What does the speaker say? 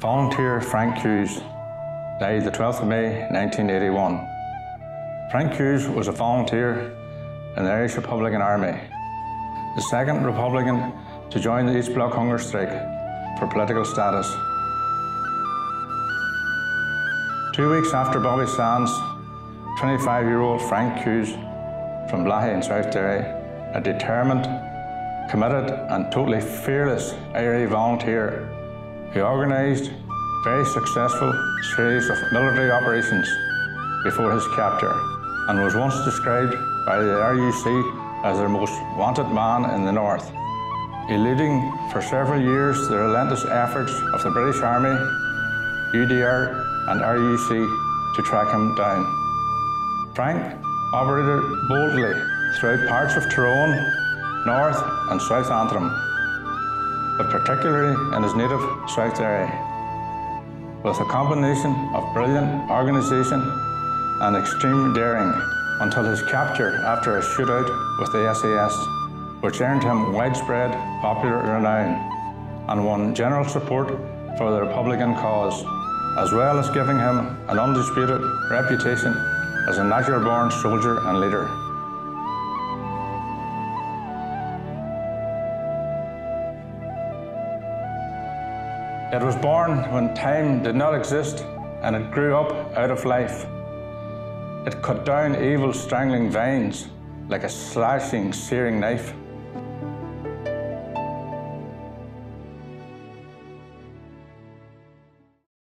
Volunteer Frank Hughes died the 12th of May 1981. Frank Hughes was a volunteer in the Irish Republican Army, the second Republican to join the H-Block hunger strike for political status. Two weeks after Bobby Sands, 25-year-old Frank Hughes from Bellaghy in South Derry, a determined, committed and totally fearless IRA volunteer who organised very successful series of military operations before his capture and was once described by the RUC as their most wanted man in the north, eluding for several years the relentless efforts of the British Army, UDR and RUC to track him down. Frank operated boldly throughout parts of Tyrone, North and South Antrim, but particularly in his native South area with a combination of brilliant organisation and extreme daring until his capture after a shootout with the SAS, which earned him widespread popular renown and won general support for the Republican cause, as well as giving him an undisputed reputation as a natural-born soldier and leader. It was born when time did not exist and it grew up out of life. It cut down evil strangling vines like a slashing, searing knife.